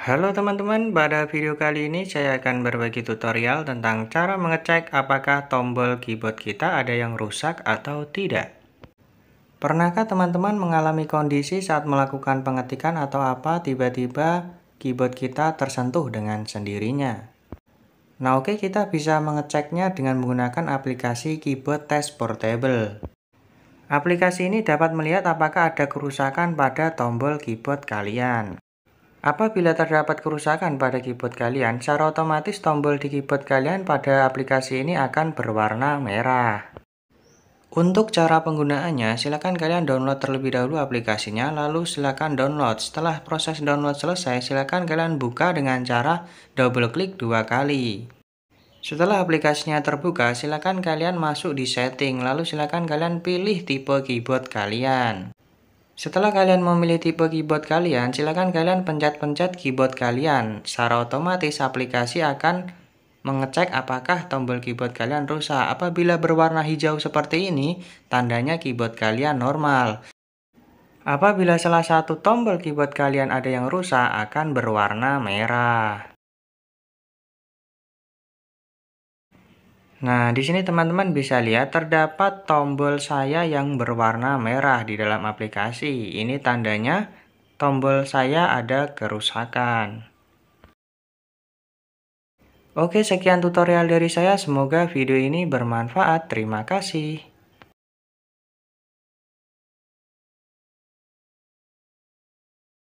Halo teman-teman, pada video kali ini saya akan berbagi tutorial tentang cara mengecek apakah tombol keyboard kita ada yang rusak atau tidak. Pernahkah teman-teman mengalami kondisi saat melakukan pengetikan atau apa tiba-tiba keyboard kita tersentuh dengan sendirinya? Nah oke kita bisa mengeceknya dengan menggunakan aplikasi Keyboard Test Portable. Aplikasi ini dapat melihat apakah ada kerusakan pada tombol keyboard kalian. Apabila terdapat kerusakan pada keyboard kalian, secara otomatis tombol di keyboard kalian pada aplikasi ini akan berwarna merah. Untuk cara penggunaannya, silakan kalian download terlebih dahulu aplikasinya, lalu silakan download. Setelah proses download selesai, silakan kalian buka dengan cara double klik dua kali. Setelah aplikasinya terbuka, silakan kalian masuk di setting, lalu silakan kalian pilih tipe keyboard kalian. Setelah kalian memilih tipe keyboard kalian, silakan kalian pencet-pencet keyboard kalian. Secara otomatis aplikasi akan mengecek apakah tombol keyboard kalian rusak. Apabila berwarna hijau seperti ini, tandanya keyboard kalian normal. Apabila salah satu tombol keyboard kalian ada yang rusak, akan berwarna merah. Nah, di sini teman-teman bisa lihat terdapat tombol saya yang berwarna merah di dalam aplikasi. Ini tandanya tombol saya ada kerusakan. Oke, sekian tutorial dari saya. Semoga video ini bermanfaat. Terima kasih.